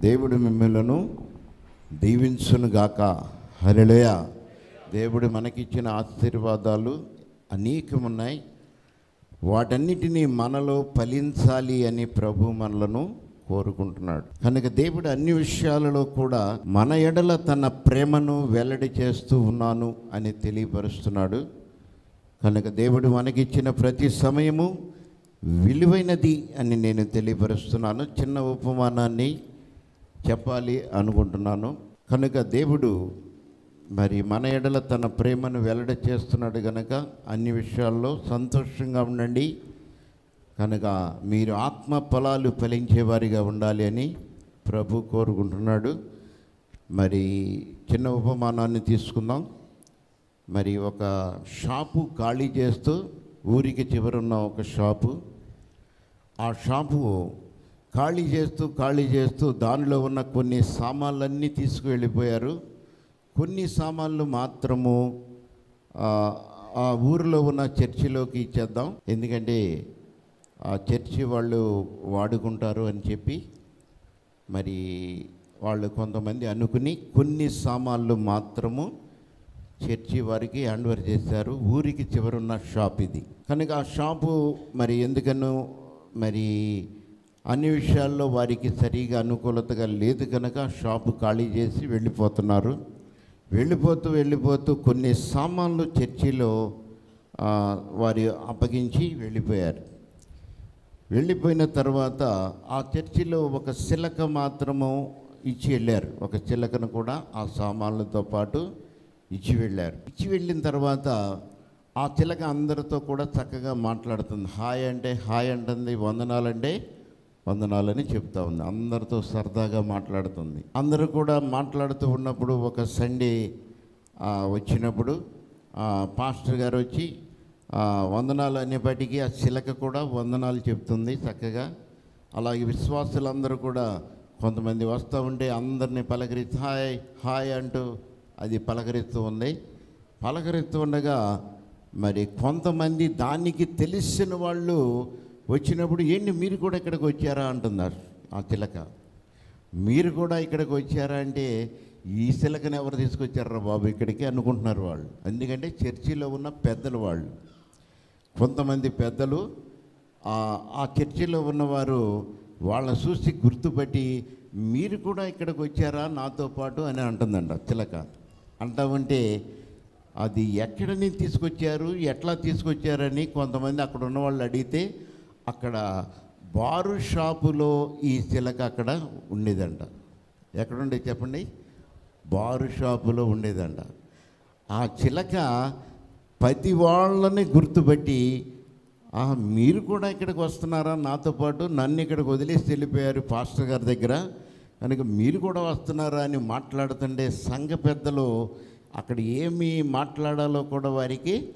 దేవుడు మిమ్మలను దీవించునుగాక హరిళయ దేవుడు మనకిచ్చిన ఆశీర్వాదాలు అనేకమున్నాయి. వాటన్నిటినీ మనలో ఫలించాలి అని ప్రభు మనలను కోరుకుంటున్నాడు. కనుక దేవుడు అన్ని విషయాలలో కూడా మన ఎడల తన ప్రేమను వెల్లడి చేస్తూ ఉన్నాను అని తెలియపరుస్తున్నాడు. కనుక దేవుడు మనకిచ్చిన ప్రతి సమయము విలువైనది అని నేను తెలియపరుస్తున్నాను. చిన్న ఉపమానాన్ని చెప్పాలి అనుకుంటున్నాను. కనుక దేవుడు మరి మన ఎడల తన ప్రేమను వెల్లడి చేస్తున్నాడు కనుక అన్ని విషయాల్లో సంతోషంగా ఉండండి. కనుక మీరు ఆత్మ ఫలాలు ఫలించేవారిగా ఉండాలి అని ప్రభు కోరుకుంటున్నాడు. మరి చిన్న ఉపమానాన్ని తీసుకుందాం. మరి ఒక షాపు ఖాళీ చేస్తూ ఊరికి చివరున్న ఒక షాపు. ఆ షాపు ఖాళీ చేస్తూ ఖాళీ చేస్తూ దానిలో ఉన్న కొన్ని సామాన్లన్నీ తీసుకువెళ్ళిపోయారు. కొన్ని సామాన్లు మాత్రము ఆ, ఊరిలో ఉన్న చర్చిలోకి ఇచ్చేద్దాం. ఎందుకంటే ఆ చర్చి వాళ్ళు వాడుకుంటారు అని చెప్పి మరి వాళ్ళు కొంతమంది అనుకుని కొన్ని సామాన్లు మాత్రము చర్చి వారికి హ్యాండ్ఓవర్ చేశారు. ఊరికి చివరున్న షాప్ ఇది. కనుక ఆ షాపు మరి ఎందుకనో మరి అన్ని విషయాల్లో వారికి సరిగా అనుకూలతగా లేదు కనుక షాపు ఖాళీ చేసి వెళ్ళిపోతున్నారు. వెళ్ళిపోతూ వెళ్ళిపోతూ కొన్ని సామాన్లు చర్చిలో వారి అప్పగించి వెళ్ళిపోయారు. వెళ్ళిపోయిన తర్వాత ఆ చర్చిలో ఒక చిలక మాత్రము ఇచ్చి వెళ్ళారు. ఒక చిలకను కూడా ఆ సామాన్లతో పాటు ఇచ్చి వెళ్ళారు. ఇచ్చి వెళ్ళిన తర్వాత ఆ చిలక అందరితో కూడా చక్కగా మాట్లాడుతుంది. హాయ్ అంటే హాయ్ అంటుంది వందనాలంటే వందనాలని చెప్తా ఉంది. అందరితో సరదాగా మాట్లాడుతుంది. అందరూ కూడా మాట్లాడుతూ ఉన్నప్పుడు ఒక సండే వచ్చినప్పుడు పాస్టర్ గారు వచ్చి వందనాలు అనేప్పటికీ ఆ చిలక కూడా వందనాలు చెప్తుంది చక్కగా. అలాగే విశ్వాసులందరూ కూడా కొంతమంది వస్తూ ఉంటే అందరినీ పలకరిస్తూ హాయ్ హాయ్ అంటూ అది పలకరిస్తూ ఉంది. పలకరిస్తూ ఉండగా మరి కొంతమంది దానికి తెలిసిన వాళ్ళు వచ్చినప్పుడు ఏంటి మీరు కూడా ఇక్కడికి వచ్చారా అంటున్నారు ఆ చిలక మీరు కూడా ఇక్కడికి వచ్చారా అంటే ఈ శిలకను ఎవరు తీసుకొచ్చారా బాబు ఇక్కడికి అనుకుంటున్నారు వాళ్ళు. ఎందుకంటే చర్చిలో ఉన్న పెద్దలు వాళ్ళు. కొంతమంది పెద్దలు ఆ చర్చిలో ఉన్నవారు వాళ్ళని చూసి గుర్తుపట్టి మీరు కూడా ఇక్కడికి వచ్చారా నాతో పాటు అని అంటుందంట చిలక అంటా ఉంటే అది ఎక్కడ నుంచి తీసుకొచ్చారు ఎట్లా తీసుకొచ్చారని కొంతమంది అక్కడ ఉన్న వాళ్ళు అడిగితే అక్కడ బారు షాపులో ఈ చిలక అక్కడ ఉండేదంట. ఎక్కడుండే చెప్పండి? బారు షాపులో ఉండేదంట. ఆ చిలక పది వాళ్ళని గుర్తుపెట్టి "ఆ, మీరు కూడా ఇక్కడికి వస్తున్నారా? నాతో పాటు నన్ను ఇక్కడికి వదిలేసి వెళ్ళిపోయారు పాస్టర్ గారి దగ్గర. కనుక మీరు కూడా వస్తున్నారా? అని మాట్లాడుతుంటే సంఘ పెద్దలు. అక్కడ ఏమి మాట్లాడాలో కూడా వారికి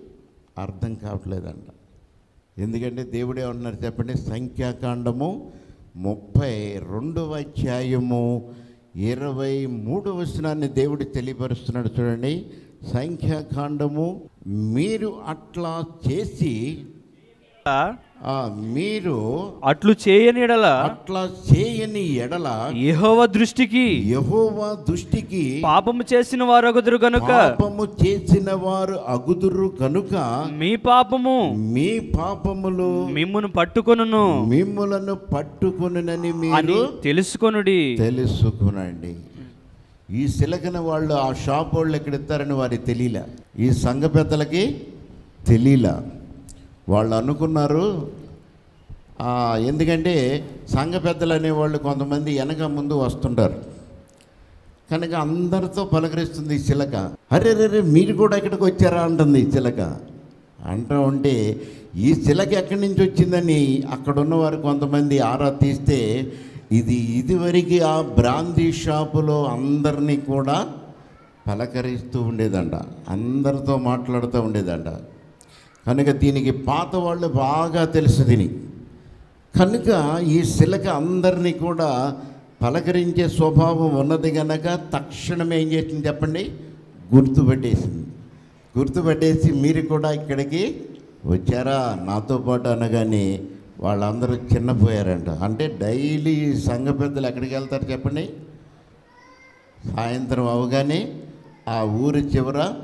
అర్థం కావట్లేదంట. ఎందుకంటే దేవుడే ఉన్నారు చెప్పండి. సంఖ్యాకాండము ముప్పై రెండవ అధ్యాయము ఇరవై మూడవ వచనాన్ని దేవుడు తెలియపరుస్తున్నాడు చూడండి. సంఖ్యాకాండము మీరు అట్లా చేసి మీరు అట్లు చేయని ఎడల అట్లా చేయని ఎడల యెహోవా దృష్టికి యహోవా దృష్టికి పాపము చేసిన వారొకదురు గనుక. పాపము చేసిన వారు అగుదురు కనుక మీ పాపము మీ పాపములు మిమ్మును పట్టుకొనును. మిమ్ములను పట్టుకొనునని మీరు తెలుసుకొనుడి. తెలుసుకునండి. ఈ సిలకన వాళ్ళు ఆ షాప్ వాళ్ళు ఎక్కడ ఇస్తారని వారికి తెలియలే. ఈ సంఘ పెద్దలకి తెలియలే. వాళ్ళు అనుకున్నారు. ఎందుకంటే సంఘ పెద్దలు అనేవాళ్ళు కొంతమంది వెనక ముందు వస్తుంటారు. కనుక అందరితో పలకరిస్తుంది ఈ చిలక. అరే రే మీరు కూడా ఇక్కడికి వచ్చారా? అంటుంది ఈ చిలక. అంటూ ఉంటే ఈ చిలక ఎక్కడి నుంచి వచ్చిందని అక్కడున్న వారు కొంతమంది ఆరా తీస్తే ఇది ఇదివరకు ఆ బ్రాందీ షాపులో అందరినీ కూడా పలకరిస్తూ ఉండేదంట. అందరితో మాట్లాడుతూ ఉండేదంట. కనుక దీనికి పాత వాళ్ళు బాగా తెలుసు దీని. కనుక ఈ శిలక అందరినీ కూడా పలకరించే స్వభావం ఉన్నది కనుక తక్షణం ఏం చేసింది చెప్పండి? గుర్తుపెట్టేసింది గుర్తుపెట్టేసి మీరు కూడా ఇక్కడికి వచ్చారా? నాతో పాటు అనగానే వాళ్ళందరూ చిన్నపోయారంట. అంటే డైలీ సంఘ పెద్దలు ఎక్కడికి వెళ్తారు చెప్పండి? సాయంత్రం అవగానే ఆ ఊరి చివర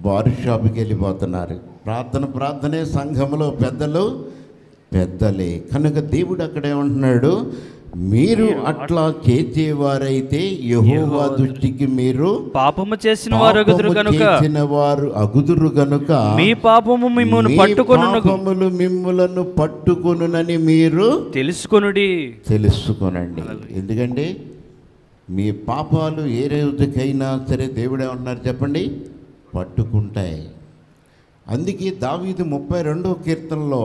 బారు షాప్కి వెళ్ళిపోతున్నారు. ప్రార్థన ప్రార్థనే సంఘంలో పెద్దలు పెద్దలే. కనుక దేవుడు అక్కడే ఉంటున్నాడు. మీరు అట్లా చేసేవారైతే యెహోవా దృష్టికి మీరు పాపము చేసిన వారు అగుదురు కనుక చేసిన వారు అగుదురు గనుక మీ పాపము మిమ్మల్ని పట్టుకొను పాపములు మిమ్ములను పట్టుకొనునని మీరు తెలుసుకొనుడి. తెలుసుకొనండి. ఎందుకంటే మీ పాపాలు ఏ రోజుకైనా సరే దేవుడే ఉన్నారు చెప్పండి. పట్టుకుంటాయి. అందుకే దావీదు ముప్పై రెండో కీర్తనలో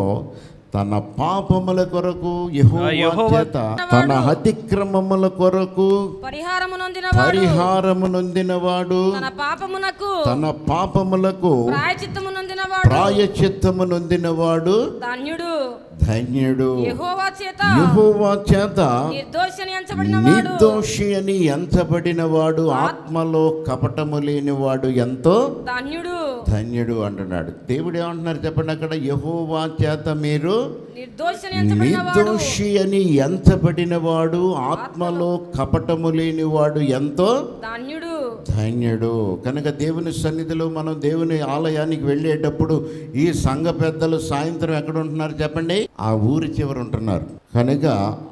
తన పాపముల కొరకు చేత తన అతిక్రమముల కొరకు పరిహారము నొందినవాడు. తన పాపమునకు తన పాపములకు ప్రాయచిత్తము నొందినవాడు. ప్రాయచిత్తము నొందినవాడు. ధన్యుడు. ధన్యుడు. యెహోవా చేత యెహోవా చేత నిర్దోషి అని ఎంచబడిన వాడు ఆత్మలో కపటము లేనివాడు ఎంతో ధన్యుడు. ధన్యుడు అంటున్నాడు. దేవుడు ఏమంటున్నారు చెప్పండి అక్కడ? యహోవా చేత మీరు నిర్దోషి అని ఎంచబడినవాడు నిర్దోషి అని ఎంచబడిన వాడు ఆత్మలో కపటము లేనివాడు ఎంతో? ధన్యుడు. ధన్యుడు. కనుక దేవుని సన్నిధిలో మనం దేవుని ఆలయానికి వెళ్ళేటప్పుడు ఈ సంఘ పెద్దలు సాయంత్రం ఎక్కడ ఉంటున్నారు చెప్పండి? ఆ ఊరి చివర ఉంటున్నారు. కనుక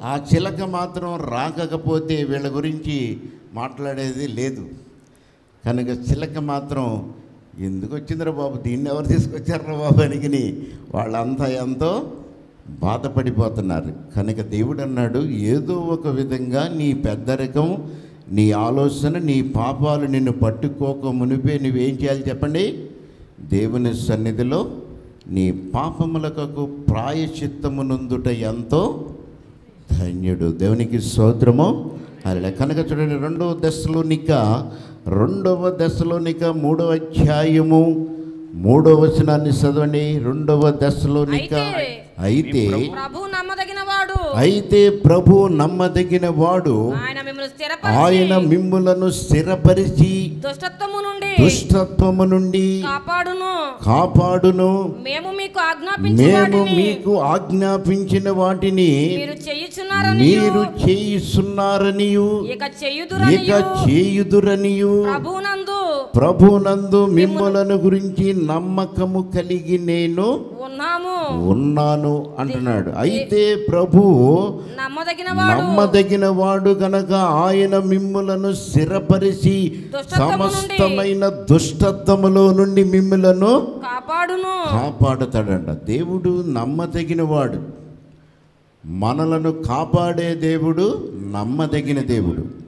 ఆ చిలక మాత్రం రాకపోతే వీళ్ళ గురించి మాట్లాడేది లేదు. కనుక చిలక మాత్రం ఎందుకు వచ్చిందిరా బాబు? దీన్ని ఎవరు తీసుకొచ్చారా బాబు? అనిగిని వాళ్ళంతా ఎంతో బాధపడిపోతున్నారు. కనుక దేవుడు అన్నాడు ఏదో ఒక విధంగా నీ పెద్దరికం నీ ఆలోచన నీ పాపాలు నిన్ను పట్టుకోక మునిపే నువ్వేం చేయాలి చెప్పండి? దేవుని సన్నిధిలో నీ పాపములకు ప్రాయశ్చిత్తమునందుట ఎంతో ధన్యుడు. దేవునికి స్తోత్రము. అలా కనుక చూడండి రెండవ దశలోనిక రెండవ దశలోనిక మూడవ అధ్యాయము మూడవ వచనాన్ని చదవండి. రెండవ దశలోనిక అయితే ప్రభు నమ్మదగిన వాడు అయితే ప్రభు నమ్మదగిన వాడు ఆయన మిమ్మల్ని స్థిరపరిచి ఆయన మిమ్ములను స్థిరపరిచి దుష్టత్వము నుండి దుష్టత్వము నుండి కాపాడును. కాపాడును. మేము మీకు ఆజ్ఞాపించిన మేము వాటిని మీకు ఆజ్ఞాపించిన వాటిని మీరు చేయిస్తున్నారనియు. ఇక చేయుదురని ఇక చేయుదురనియు. ప్రభునందు ప్రభునందు మిమ్మలను గురించి నమ్మకము కలిగి నేను ఉన్నాము. ఉన్నాను అంటున్నాడు. అయితే ప్రభు నమ్మదగిన వాడు గనక ఆయన మిమ్ములను స్థిరపరిచి సమస్తమైన దుష్టత్వములో నుండి మిమ్ములను కాపాడును. కాపాడుతాడంట. దేవుడు నమ్మదగిన వాడు మనలను కాపాడే దేవుడు నమ్మదగిన దేవుడు.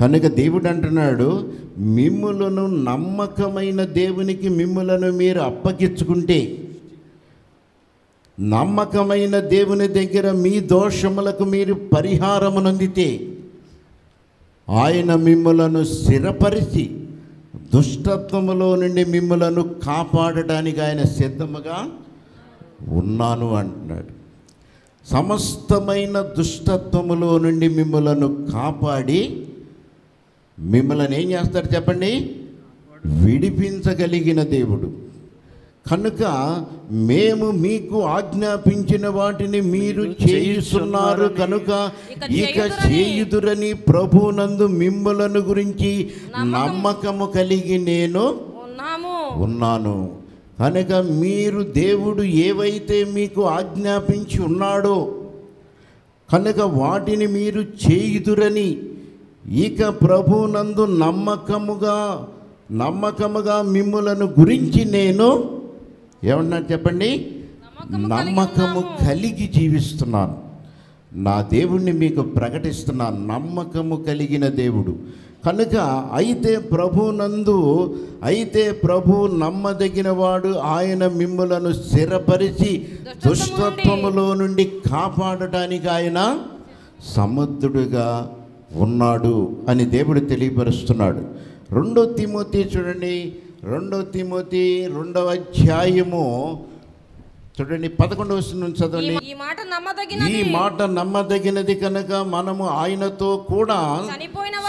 కనుక దేవుడు అంటున్నాడు మిమ్ములను నమ్మకమైన దేవునికి మిమ్ములను మీరు అప్పగించుకుంటే నమ్మకమైన దేవుని దగ్గర మీ దోషములకు మీరు పరిహారమునందితే ఆయన మిమ్మలను స్థిరపరిచి దుష్టత్వములో నుండి మిమ్మలను కాపాడడానికి ఆయన సిద్ధముగా ఉన్నాను అంటున్నాడు. సమస్తమైన దుష్టత్వములో నుండి మిమ్మలను కాపాడి మిమ్మల్ని ఏం చేస్తారు చెప్పండి? విడిపించగలిగిన దేవుడు. కనుక మేము మీకు ఆజ్ఞాపించిన వాటిని మీరు చేయిస్తున్నారు కనుక ఇక చేయుదురని. ప్రభునందు మిమ్మలను గురించి నమ్మకము కలిగి నేను ఉన్నాను. కనుక మీరు దేవుడు ఏవైతే మీకు ఆజ్ఞాపించి ఉన్నాడో కనుక వాటిని మీరు చేయుదురని ఇక ప్రభునందు నమ్మకముగా నమ్మకముగా మిమ్ములను గురించి నేను ఏమన్నా చెప్పండి? నమ్మకము కలిగి జీవిస్తున్నాను. నా దేవుణ్ణి మీకు ప్రకటిస్తున్నాను నమ్మకము కలిగిన దేవుడు. కనుక అయితే ప్రభునందు అయితే ప్రభు నమ్మదగిన వాడు ఆయన మిమ్ములను స్థిరపరిచి దుష్టత్వములో నుండి కాపాడటానికి ఆయన సముద్రుడుగా ఉన్నాడు అని దేవుడు తెలియపరుస్తున్నాడు. రెండో తిమోతి చూడండి. రెండో తిమోతి రెండవ అధ్యాయము చూడండి పదకొండవ నుంచి చదవండి. ఈ మాట ఈ నమ్మదగినది మాట నమ్మదగినది కనుక మనము ఆయనతో కూడా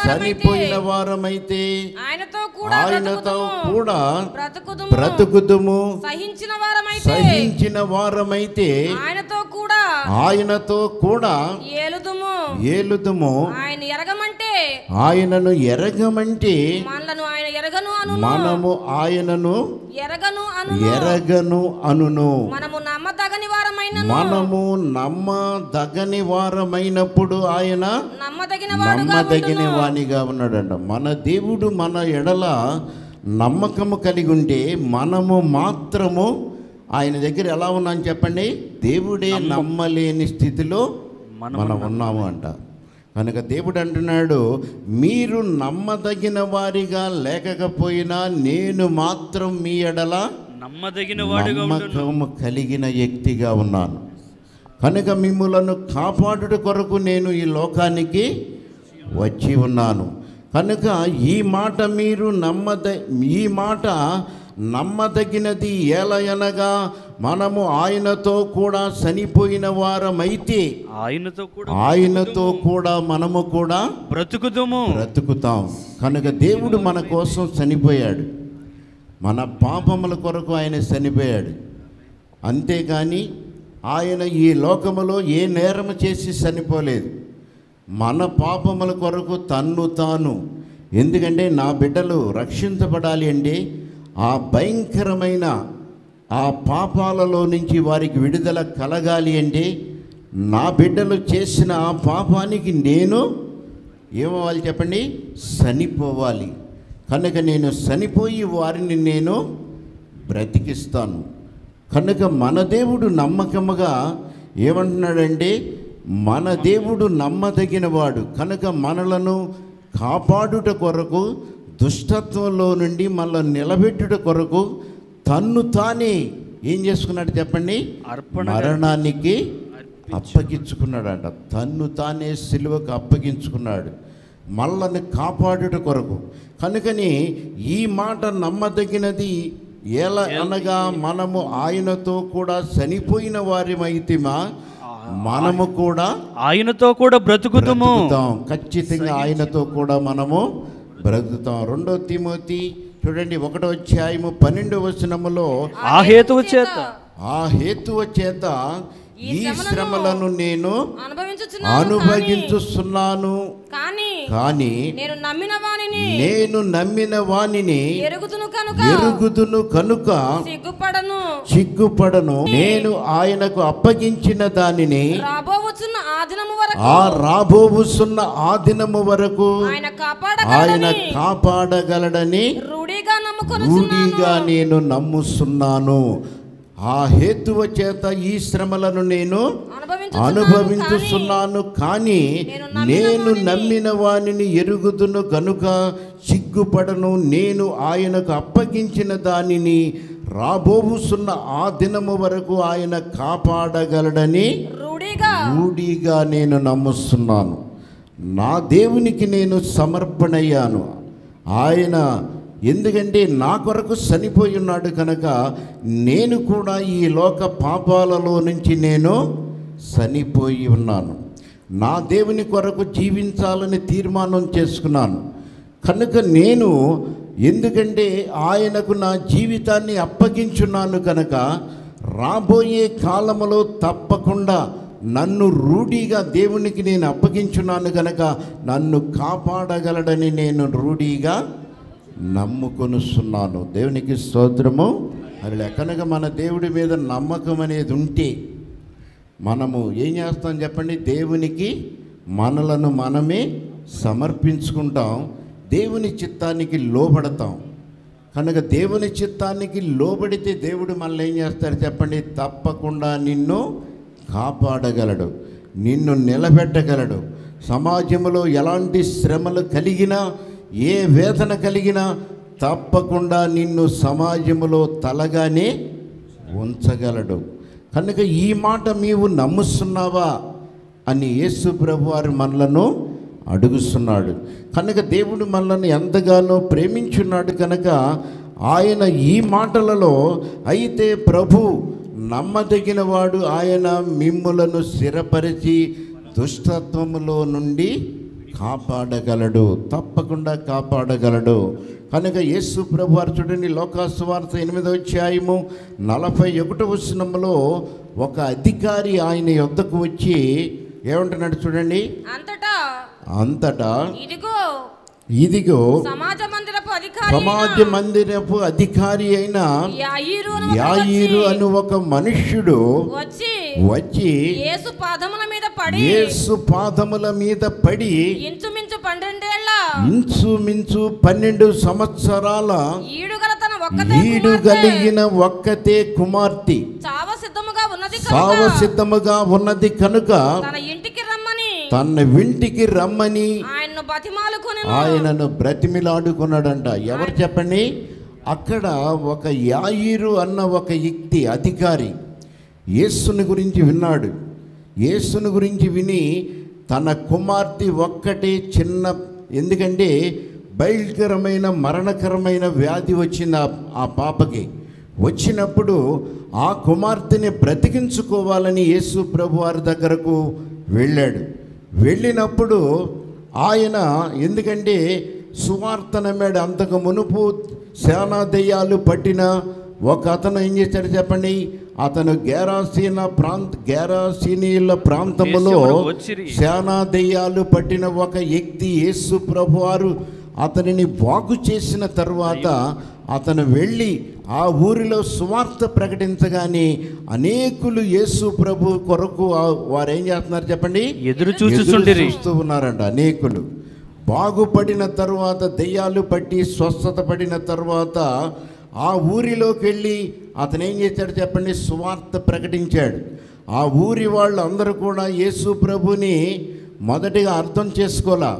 చనిపోయిన వారమైతే ఆయనతో కూడా ఆయనతో బ్రతుకుదుము. కూడా బ్రతుకుదుము. బ్రతుకుదుము. సహించిన వారమైతే సహించిన వారమైతే ఆయనతో కూడా ఆయనతో కూడా ఏలుదుము. ఏలుదుము. ఆయన ఎరగమంటే ఆయనను ఎరగమంటే మనలను ఆయన ఎరగను అను మనము ఆయనను ఎరగను అను ఎరగను అనును. మనము వారమైన మనము నమ్మదగని వారమైనప్పుడు ఆయన నమ్మదగిన నమ్మదగిన. వాణిగా ఉన్నాడంట. మన దేవుడు మన ఎడల నమ్మకము కలిగి ఉంటే మనము మాత్రము ఆయన దగ్గర ఎలా ఉన్నాం చెప్పండి? దేవుడే నమ్మలేని స్థితిలో మనం ఉన్నాము అంట. కనుక దేవుడు అంటున్నాడు మీరు నమ్మదగిన వారిగా లేకపోయినా నేను మాత్రం మీ ఎడల నమ్మదగిన వాడుగా నమ్మకము కలిగిన వ్యక్తిగా ఉన్నాను. కనుక మిమ్ములను కాపాడుట కొరకు నేను ఈ లోకానికి వచ్చి ఉన్నాను. కనుక ఈ మాట మీరు నమ్మద ఈ మాట నమ్మదగినది ఏలయనగా మనము ఆయనతో కూడా చనిపోయిన వారమైతే ఆయనతో కూడా ఆయనతో కూడా మనము కూడా బ్రతుకుదుము. బ్రతుకుతాం. కనుక దేవుడు మన కోసం చనిపోయాడు. మన పాపముల కొరకు ఆయన చనిపోయాడు. అంతేకాని ఆయన ఈ లోకములో ఏ నేరము చేసి చనిపోలేదు. మన పాపముల కొరకు తన్ను తాను. ఎందుకంటే నా బిడ్డలు రక్షించబడాలి అంటే ఆ భయంకరమైన ఆ పాపాలలో నుంచి వారికి విడుదల కలగాలి అంటే నా బిడ్డలు చేసిన ఆ పాపానికి నేను ఏమవ్వాలి చెప్పండి? చనిపోవాలి. కనుక నేను చనిపోయి వారిని నేను బ్రతికిస్తాను. కనుక మన దేవుడు నమ్మకముగా ఏమంటున్నాడంటే మన దేవుడు నమ్మదగినవాడు. కనుక మనలను కాపాడుట కొరకు దుష్టత్వంలో నుండి మనల్ని నిలబెట్టుట కొరకు తన్ను తానే ఏం చేసుకున్నాడు చెప్పండి? అర్పణ మరణానికి అప్పగించుకున్నాడంట. తన్ను తానే సిలువకు అప్పగించుకున్నాడు. మళ్ళని కాపాడుట కొరకు. కనుకని ఈ మాట నమ్మదగినది ఎలా అనగా మనము ఆయనతో కూడా చనిపోయిన వారిమైతిమా? మనము కూడా ఆయనతో కూడా బ్రతుకుదుము. బ్రతుకుతాం. ఖచ్చితంగా ఆయనతో కూడా మనము బ్రతుకుతాం. రెండో తిమోతి చూడండి ఒకటో అధ్యాయము పన్నెండవ వచనములో ఆ హేతువు చేత. ఆ హేతువ చేత ఈ శ్రమలను నేను అనుభవించుచున్నాను అనుభవించుస్తున్నాను కానీ కానీ నేను నమ్మిన వానిని నేను నమ్మిన వానిని ఎరుగుదును కనుక. ఎరుగుదును కనుక సిగ్గుపడను. చిగ్గుపడను నేను ఆయనకు అప్పగించిన దానిని రాబోవచ్చున్న ఆ దినము వరకు ఆ దినము వరకు ఆయన ఆయన కాపాడగలడని కాపాడగలడని రూఢిగా నమ్ముకొని రూఢిగా నేను నమ్ముస్తున్నాను. ఆ హేతువ చేత ఈ శ్రమలను నేను అనుభవించుతున్నాను కానీ నేను నమ్మిన వానిని ఎరుగుదును గనుక సిగ్గుపడను. నేను ఆయనకు అప్పగించిన దానిని రాబోవుసున్న ఆ దినము వరకు ఆయన కాపాడగలడని రూఢిగా నేను నమ్ముస్తున్నాను. నా దేవునికి నేను సమర్పణయ్యాను. ఆయన ఎందుకంటే నా కొరకు చనిపోయి ఉన్నాడు కనుక నేను కూడా ఈ లోక పాపాలలో నుంచి నేను చనిపోయి ఉన్నాను. నా దేవుని కొరకు జీవించాలని తీర్మానం చేసుకున్నాను. కనుక నేను ఎందుకంటే ఆయనకు నా జీవితాన్ని అప్పగించున్నాను కనుక రాబోయే కాలములో తప్పకుండా నన్ను రూఢీగా దేవునికి నేను అప్పగించున్నాను కనుక నన్ను కాపాడగలడని నేను రూఢీగా నమ్ముకొనుస్తున్నాను దేవునికి స్తోత్రము. అది కనుక మన దేవుడి మీద నమ్మకం అనేది ఉంటే మనము ఏం చేస్తాం చెప్పండి? దేవునికి మనలను మనమే సమర్పించుకుంటాం. దేవుని చిత్తానికి లోబడతాం. కనుక దేవుని చిత్తానికి లోబడితే దేవుడు మనల్ని ఏం చేస్తారు చెప్పండి? తప్పకుండా నిన్ను కాపాడగలడు. నిన్ను నిలబెట్టగలడు. సమాజంలో ఎలాంటి శ్రమలు కలిగినా ఏ వేదన కలిగినా తప్పకుండా నిన్ను సమాజంలో తలగానే ఉంచగలడు. కనుక ఈ మాట నీవు నమ్ముస్తున్నావా అని యేసు ప్రభు వారు మనలను అడుగుస్తున్నాడు. కనుక దేవుడు మనల్ని ఎంతగానో ప్రేమించున్నాడు కనుక ఆయన ఈ మాటలలో అయితే ప్రభు నమ్మదగిన వాడు ఆయన మిమ్ములను స్థిరపరిచి దుష్టత్వములో నుండి కాపాడగలడు తప్పకుండా కాపాడగలడు. కనుక యేసు ప్రభు వారు చూడండి లోకాసువార్త ఎనిమిదో అధ్యాయము నలభై ఒకటో వచనంలో ఒక అధికారి ఆయన యొద్దకు వచ్చి ఏమంటున్నాడు చూడండి? అంతటా? అంతటా? ఇదిగో ఇదిగో సమాజ మందిరపు అధికారి సమాజ మందిరపు అధికారి అయిన యాయిరు అను ఒక మనుష్యుడు వచ్చి వచ్చి యేసు పాదముల మీద పడి యేసు పాదముల మీద పడి ఇంచుమించు పన్నెండేళ్ళ ఇంచుమించు పన్నెండు సంవత్సరాల ఈడుగల తన ఒక్కతే ఈడు కలిగిన ఒక్కతే కుమార్తె. చావ సిద్ధముగా ఉన్నది కనుక సిద్ధముగా ఉన్నది కనుక తన ఇంటికి రమ్మని తన వింటికి రమ్మని ఆయన్ను ఆయనను బ్రతిమిలాడుకున్నాడంట. ఎవరు చెప్పండి? అక్కడ ఒక యాయిరు అన్న ఒక వ్యక్తి అధికారి యేసుని గురించి విన్నాడు. యేసుని గురించి విని తన కుమార్తె ఒక్కటే చిన్న ఎందుకంటే భయంకరమైన మరణకరమైన వ్యాధి వచ్చింది ఆ- ఆ పాపకి. వచ్చినప్పుడు ఆ కుమార్తెని బ్రతికించుకోవాలని యేసు ప్రభు వారి దగ్గరకు వెళ్ళాడు. వెళ్ళినప్పుడు ఆయన ఎందుకంటే సువార్త నమ్మాడు అంతకు మునుపు సేనా దెయ్యాలు పట్టిన ఒక అతను ఏం చేశాడు చెప్పండి అతను గేరాసీన ప్రాంత గేరాసీనీయుల ప్రాంతంలో. సేనా దెయ్యాలు పట్టిన ఒక వ్యక్తి యేసు ప్రభువారు అతనిని బాగు చేసిన తర్వాత అతను వెళ్ళి ఆ ఊరిలో సువార్త ప్రకటించగానే అనేకులు యేసు ప్రభు కొరకు వారు ఏం చేస్తున్నారు చెప్పండి? ఎదురు చూస్తూ ఉన్నారంట అనేకులు. బాగుపడిన తర్వాత దెయ్యాలు పట్టి స్వస్థత పడిన తర్వాత ఆ ఊరిలోకి వెళ్ళి అతను ఏం చేశాడు చెప్పండి? సువార్త ప్రకటించాడు. ఆ ఊరి వాళ్ళు అందరూ కూడా యేసు ప్రభుని మొదటిగా అర్థం చేసుకోలా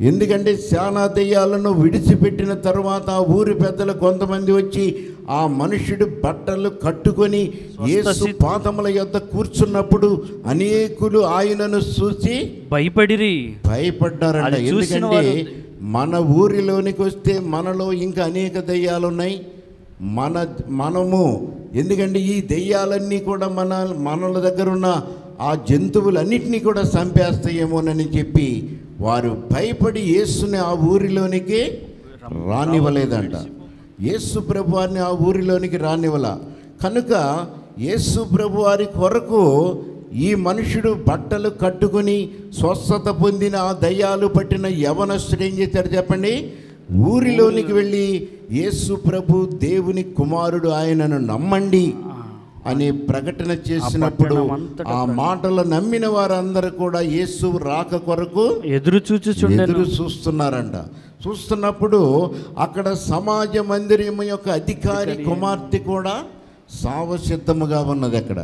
ఎందుకంటే శానా దెయ్యాలను విడిచిపెట్టిన తర్వాత ఆ ఊరి పెద్దలు కొంతమంది వచ్చి ఆ మనుషుడు బట్టలు కట్టుకొని యేసు పాదముల యొద్ద కూర్చున్నప్పుడు అనేకులు ఆయనను చూసి భయపడిరి. భయపడ్డారంట. ఎందుకంటే మన ఊరిలోనికి వస్తే మనలో ఇంకా అనేక దెయ్యాలు ఉన్నాయి మన మనము ఎందుకంటే ఈ దెయ్యాలన్నీ కూడా మన మనల దగ్గర ఉన్న ఆ జంతువులన్నిటినీ కూడా చంపేస్తాయేమోనని చెప్పి వారు భయపడి యేసుని ఆ ఊరిలోనికి రానివ్వలేదంట. యేసు ప్రభు వారిని ఆ ఊరిలోనికి రానివ్వల. కనుక యేసు ప్రభు వారి కొరకు ఈ మనుషుడు బట్టలు కట్టుకుని స్వస్థత పొందిన ఆ దయ్యాలు పట్టిన యవనస్తుడు ఏం చేశాడు చెప్పండి? ఊరిలోనికి వెళ్ళి యేసు ప్రభు దేవుని కుమారుడు ఆయనను నమ్మండి అని ప్రకటన చేసినప్పుడు ఆ మాటలు నమ్మిన వారందరూ కూడా యేసు రాక కొరకు ఎదురు చూచుచుండెను. ఎదురు చూస్తున్నారంట. చూస్తున్నప్పుడు అక్కడ సమాజ మందిరం యొక్క అధికారి కుమార్తె కూడా సావసిద్ధముగా ఉన్నది అక్కడ.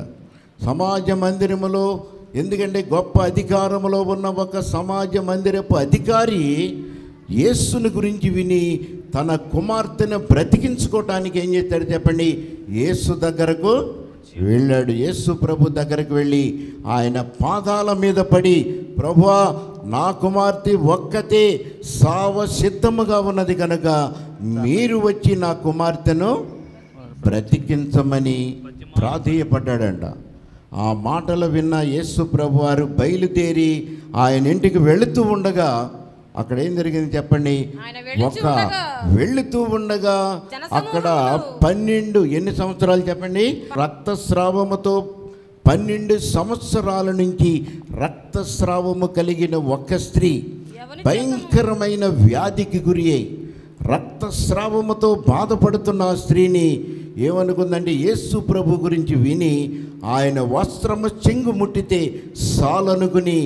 సమాజ మందిరములో ఎందుకంటే గొప్ప అధికారములో ఉన్న ఒక సమాజ మందిరపు అధికారి యేసుని గురించి విని తన కుమార్తెను బ్రతికించుకోవటానికి ఏం చేస్తాడు చెప్పండి? యేసు దగ్గరకు వెళ్ళాడు. యేసు ప్రభు దగ్గరికి వెళ్ళి ఆయన పాదాల మీద పడి ప్రభువా నా కుమార్తె ఒక్కతే సావ సిద్ధముగా ఉన్నది కనుక మీరు వచ్చి నా కుమార్తెను బ్రతికించమని ప్రాధేయపడ్డాడంట. ఆ మాటలు విన్న యేసు ప్రభు వారు బయలుదేరి ఆయన ఇంటికి వెళుతూ ఉండగా అక్కడ ఏం జరిగింది చెప్పండి? ఒక వెళుతూ ఉండగా అక్కడ పన్నెండు ఎన్ని సంవత్సరాలు చెప్పండి? రక్తస్రావముతో పన్నెండు సంవత్సరాల నుంచి రక్తస్రావము కలిగిన ఒక స్త్రీ భయంకరమైన వ్యాధికి గురి అయి రక్తస్రావముతో బాధపడుతున్న ఆ స్త్రీని ఏమనుకుందంటే యేసు ప్రభు గురించి విని ఆయన వస్త్రము చెంగు ముట్టితే సాలనుకుని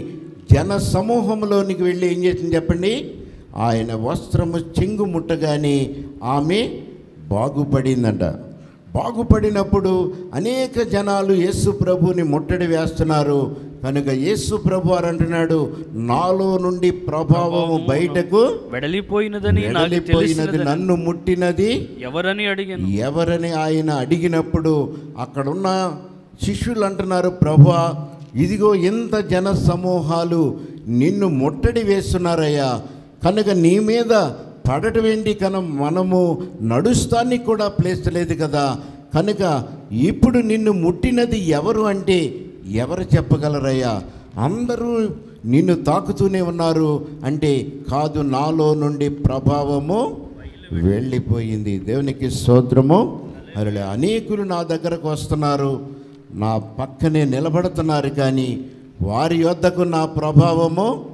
జన సమూహంలోనికి వెళ్ళి ఏం చేసింది చెప్పండి? ఆయన వస్త్రము చెంగు ముట్టగానే ఆమె బాగుపడిందంట. బాగుపడినప్పుడు అనేక జనాలు యేసు ప్రభుని ముట్టడి వేస్తున్నారు. కనుక యేసు ప్రభు వారు అంటున్నాడు నాలో నుండి ప్రభావము బయటకు వెడలిపోయినదని వెడలిపోయినది నన్ను ముట్టినది ఎవరని అడిగాను? ఎవరని ఆయన అడిగినప్పుడు అక్కడున్న శిష్యులు అంటున్నారు ప్రభా ఇదిగో ఇంత జన సమూహాలు నిన్ను ముట్టడి వేస్తున్నారయ్యా. కనుక నీ మీద పడటం ఏంటి కన? మనము నడుస్తానికి కూడా ప్లేస్ లేదు కదా. కనుక ఇప్పుడు నిన్ను ముట్టినది ఎవరు అంటే ఎవరు చెప్పగలరయ్యా? అందరూ నిన్ను తాకుతూనే ఉన్నారు. అంటే కాదు నాలో నుండి ప్రభావము వెళ్ళిపోయింది. దేవునికి స్తోత్రము. అరే అనేకులు నా దగ్గరకు వస్తున్నారు. నా పక్కనే నిలబడుతున్నారు కానీ వారి యొద్దకు నా ప్రభావము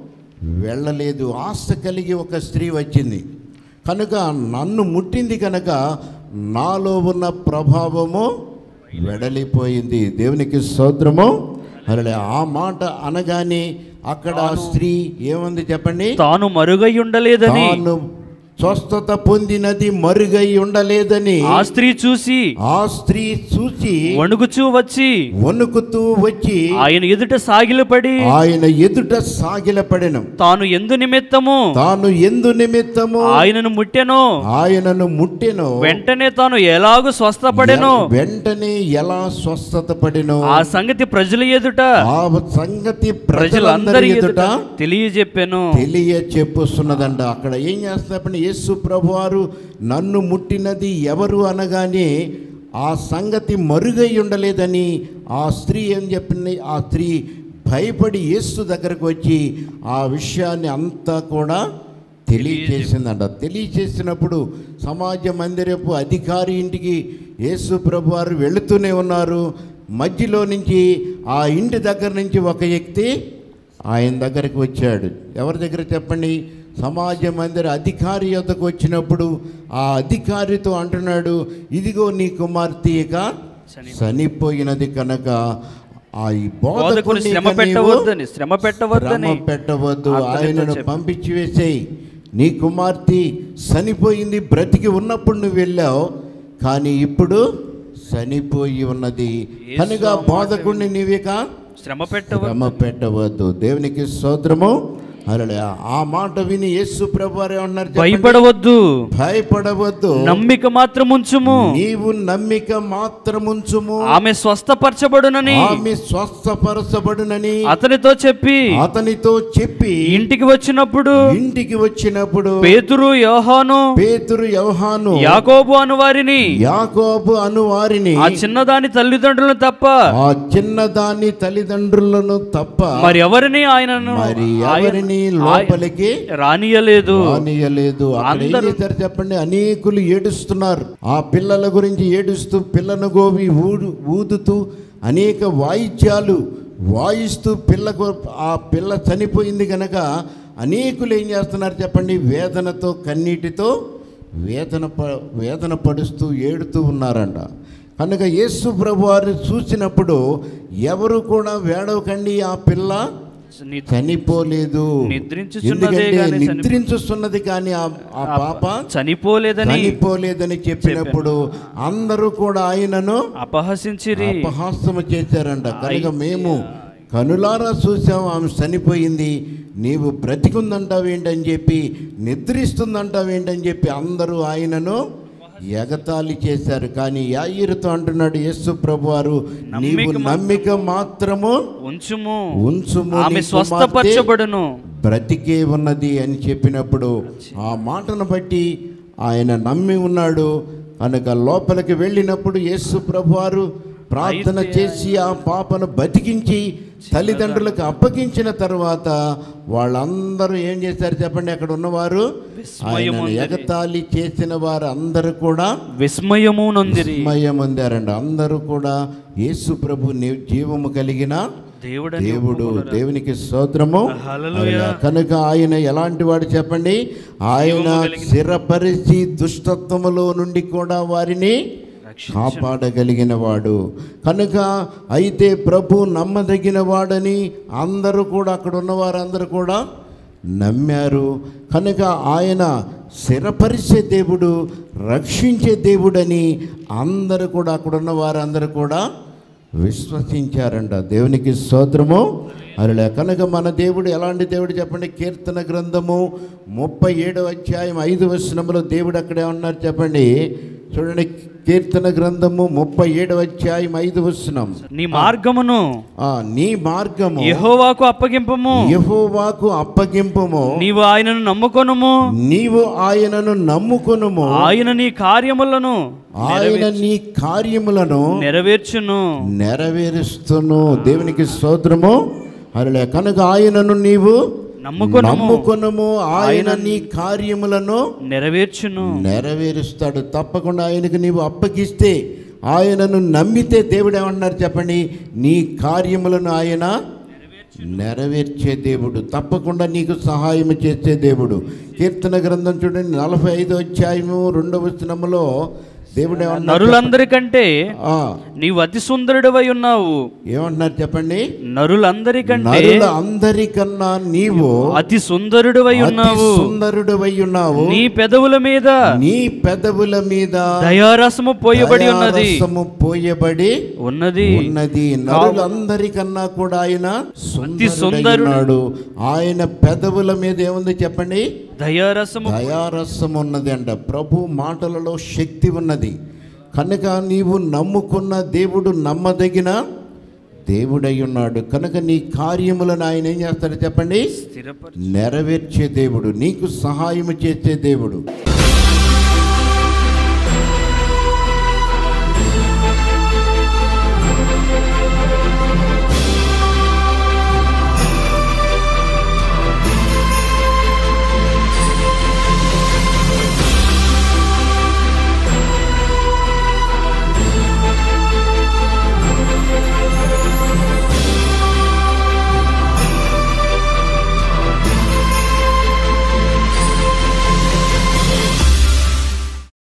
వెళ్ళలేదు. ఆశ కలిగి ఒక స్త్రీ వచ్చింది. కనుక నన్ను ముట్టింది కనుక నాలో ఉన్న ప్రభావము వెడలిపోయింది. దేవునికి స్తోత్రము. అరే ఆ మాట అనగానే అక్కడ ఆ స్త్రీ ఏముంది చెప్పండి? తాను మరుగై ఉండలేదని. తాను స్వస్థత పొందినది మరుగై ఉండలేదని ఆ స్త్రీ చూసి ఆ స్త్రీ చూసి వణుకుచూ వచ్చి వణుకుతూ వచ్చి ఆయన ఎదుట సాగిలపడి ఆయన ఎదుట సాగిలపడెను తాను ఎందు నిమిత్తము? తాను ఎందు నిమిత్తము? ఆయనను ముట్టెనో? ఆయనను ముట్టెను. వెంటనే తాను ఎలాగూ స్వస్థపడెను? వెంటనే ఎలా స్వస్థత పడెను ఆ సంగతి ప్రజల ఎదుట ఆ సంగతి ప్రజలందరి ఎదుట తెలియజెప్పాను. తెలియ చెప్పుస్తున్నదంట అక్కడ ఏం చేస్తున్నప్పుడు యేసు ప్రభువారు నన్ను ముట్టినది ఎవరు అనగానే ఆ సంగతి మరుగై ఉండలేదని ఆ స్త్రీ ఏం చెప్పింది? ఆ స్త్రీ భయపడి యేసు దగ్గరకు వచ్చి ఆ విషయాన్ని అంతా కూడా తెలియచేసిందంట. తెలియచేసినప్పుడు సమాజ మందిరపు అధికారి ఇంటికి యేసు ప్రభు వారు వెళుతూనే ఉన్నారు. మధ్యలో నుంచి ఆ ఇంటి దగ్గర నుంచి ఒక వ్యక్తి ఆయన దగ్గరికి వచ్చాడు. ఎవరి దగ్గర చెప్పండి? సమాజ మందిర అధికారి యొద్దకు వచ్చినప్పుడు ఆ అధికారితో అంటున్నాడు ఇదిగో నీ కుమార్తె ఇక చనిపోయినది కనుక ఆ ఈ బోధకుని శ్రమ పెట్టవద్దని శ్రమ పెట్టవద్దని పెట్టవద్దు. ఆయనను. పంపించి వేసేయి నీ కుమార్తె చనిపోయింది బ్రతికి ఉన్నప్పుడు నువ్వు వెళ్ళావు కానీ ఇప్పుడు చనిపోయి ఉన్నది. కనుక బోధకుడిని నీవిక శ్రమ పెట్టవద్దు. శ్రమ పెట్టవద్దు. దేవునికి అలా ఆ మాట విని యేసు ప్రభు వారు ఏమన్నారు? భయపడవద్దు. భయపడవద్దు. నమ్మిక మాత్రం ఉంచుము నీవు నమ్మిక మాత్రముంచుము. ఆమె స్వస్థపరచబడునని. ఆమె స్వస్థపరచబడునని. అతనితో చెప్పి అతనితో చెప్పి ఇంటికి వచ్చినప్పుడు ఇంటికి వచ్చినప్పుడు పేతురు యోహాను పేతురు యవహాను యాకోబు అను వారిని. యాకోబు అను వారిని. ఆ చిన్నదాని తల్లిదండ్రులను తప్ప ఆ చిన్నదాని తల్లిదండ్రులను తప్ప మరి ఎవరిని ఆయనను? మరి ఆయన- ఎవరిని లోపలికి రానియలేదు. రానియలేదు. అందరూ- చెప్పండి? అనేకులు ఏడుస్తున్నారు. ఆ పిల్లల గురించి ఏడుస్తూ పిల్లను గోవి ఊడు ఊదుతూ అనేక వాయిద్యాలు వాయిస్తూ పిల్లకు ఆ పిల్ల చనిపోయింది కనుక అనేకులు ఏం చేస్తున్నారు చెప్పండి? వేదనతో కన్నీటితో వేదన ప వేదన పడుస్తూ ఏడుతూ ఉన్నారంట. కనుక యేసు ప్రభు వారిని చూసినప్పుడు ఎవరు కూడా వేడవకండి ఆ పిల్ల. చనిపోలేదు. నిద్రించుస్తున్నది కానీ ఆ పాప చనిపోలేదని చనిపోలేదని చెప్పినప్పుడు అందరూ కూడా ఆయనను అపహసించిరి. అపహాస్యము చేశారంట. కనుక మేము కనులారా చూసాం ఆమె చనిపోయింది నీవు బ్రతికుందంటావేంటని చెప్పి నిద్రిస్తుందంటావేంటని చెప్పి అందరూ ఆయనను ఎగతాళి చేశారు. కానీ యాయిరుతో అంటున్నాడు యేసు ప్రభు వారు నీవు నమ్మిక మాత్రము ఉంచుము. ఉంచుము ఆమె స్వస్థపరచబడును. బ్రతికే ఉన్నది అని చెప్పినప్పుడు ఆ మాటను బట్టి ఆయన నమ్మి ఉన్నాడు. కనుక లోపలికి వెళ్ళినప్పుడు యేసు ప్రభువారు ప్రార్థన అయితే చేసి ఆ పాపను బతికించి తల్లిదండ్రులకు అప్పగించిన తర్వాత వాళ్ళందరూ ఏం చేశారు చెప్పండి అక్కడ ఉన్నవారు. ఎగతాళి చేసిన వారు అందరూ కూడా విస్మయము విస్మయం పొందారండి అందరూ కూడా యేసు ప్రభు జీవము కలిగిన దేవుడు. దేవునికి. ఆయన కనుక ఆయన ఎలాంటి వాడు చెప్పండి ఆయన స్థిరపరిచి దుష్టత్వములో నుండి కూడా వారిని. కాపాడగలిగిన వాడు కనుక అయితే ప్రభు నమ్మదగిన వాడని అందరూ కూడా అక్కడ ఉన్న వారందరూ కూడా నమ్మారు. కనుక ఆయన స్థిరపరిచే దేవుడు రక్షించే దేవుడని అందరూ కూడా అక్కడ ఉన్న వారందరూ కూడా విశ్వసించారంట. దేవునికి స్తోత్రము. అలా కనుక మన దేవుడు ఎలాంటి దేవుడు చెప్పండి? కీర్తన గ్రంథము ముప్పై ఏడవ అధ్యాయం ఐదు వచనంలో దేవుడు అక్కడే ఉన్నారు చెప్పండి. చూడండి కీర్తన గ్రంథము ముప్పై ఏడవ అధ్యాయం ఐదు వచనం. నీ మార్గమును ఆ నీ మార్గము యెహోవాకు అప్పగింపము. యెహోవాకు అప్పగింపుము. నీవు ఆయనను నమ్ముకొనుము. నీవు ఆయనను నమ్ముకొనుము. ఆయన నీ కార్యములను ఆయన నీ కార్యములను నెరవేర్చును. నెరవేరుస్తును. దేవునికి స్తోత్రము. హరళే కనుక ఆయనను నీవు నమ్ముకొనుము. నమ్ముకొనుము. ఆయన నీ కార్యములను నెరవేర్చును. నెరవేరుస్తాడు. తప్పకుండా ఆయనకు నీవు అప్పగిస్తే ఆయనను నమ్మితే దేవుడు ఏమంటున్నారు చెప్పండి? నీ కార్యములను ఆయన నెరవేర్చే దేవుడు. తప్పకుండా నీకు సహాయం చేసే దేవుడు. కీర్తన గ్రంథం చూడండి నలభై ఐదో అధ్యాయము రెండవ వచనములో దేవుడు నరులందరికంటే ఆ, నీవు అతి సుందరుడివై ఉన్నావు. ఏమంటున్నారు చెప్పండి? నరులందరికంటే నరుల అందరికన్నా నీవు అతి సుందరుడివై ఉన్నావు. సుందరుడవై ఉన్నావు. నీ పెదవుల మీద నీ పెదవుల మీద దయారసము పోయబడి ఉన్నది. పోయబడి ఉన్నది. ఉన్నది. నరులందరికన్నా కూడా ఆయన సుందరుడై. ఆయన పెదవుల మీద ఏముంది చెప్పండి? దయారసము దయారసం ఉన్నది అంట. ప్రభు మాటలలో శక్తి ఉన్నది. కనుక నీవు నమ్ముకున్న దేవుడు నమ్మదగిన దేవుడై ఉన్నాడు కనుక నీ కార్యములను ఆయన ఏం చేస్తాడు చెప్పండి? నెరవేర్చే దేవుడు. నీకు సహాయం చేసే దేవుడు.